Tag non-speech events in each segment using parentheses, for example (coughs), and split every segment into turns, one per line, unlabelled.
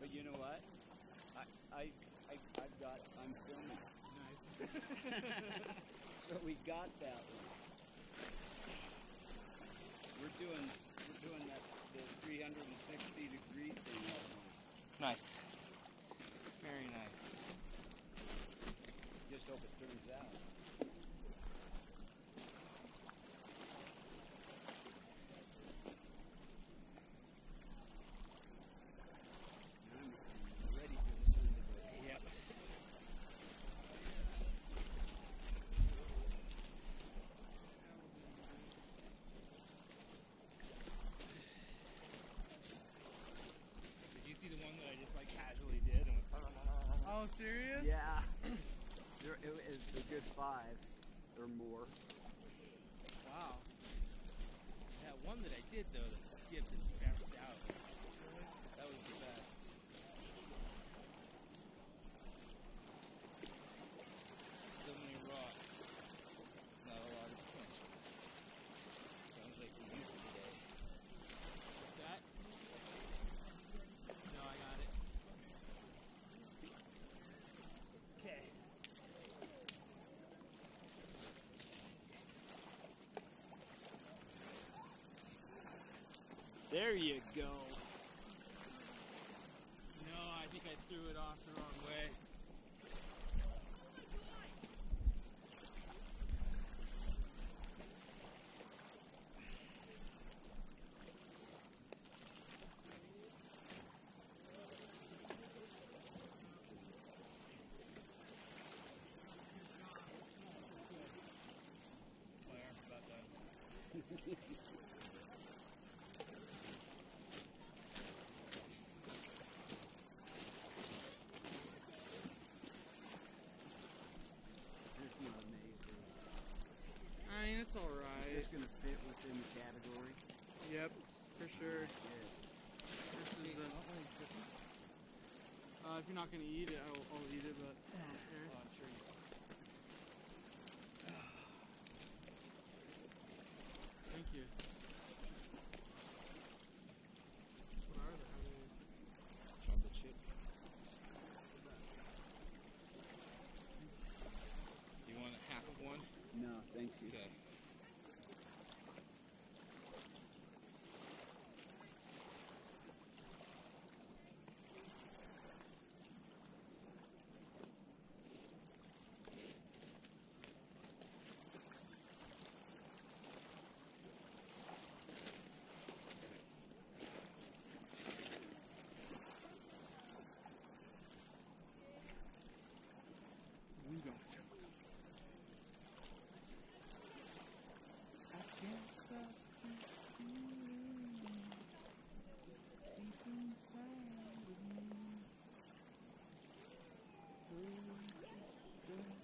but you know what? I, I, I, have got, I'm filming.
Nice. (laughs) (laughs)
so we got that one. We're doing, we're doing that, the 360 degree thing
Nice. Very nice.
Oh, serious?
Yeah. (coughs) there, it was a good five or more.
Wow.
That one that I did though that skipped and bounced out. That was the best. So many rocks. Not a lot of potential. Sounds like we used it today. What's that? No, I got it. Okay. There you go. No, I think I threw it off the wrong way.
Yep, for sure.
Yeah.
This is a, uh, if you're not gonna eat it, I'll, I'll eat it, but I don't care.
Oh, I'm sure you
Thank you. What are they? How many?
chocolate chip. You want half of one?
No, thank you.
Okay.
We don't joke. I can't stop this feeling deep inside of me. Oh, just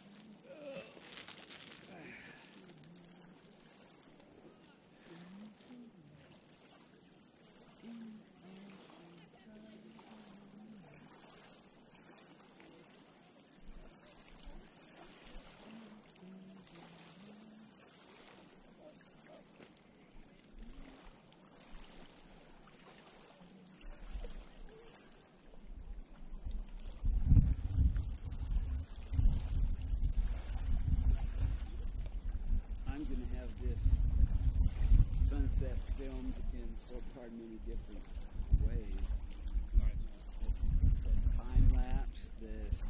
I'm gonna have this sunset filmed in so pardon many different ways. Time lapse, the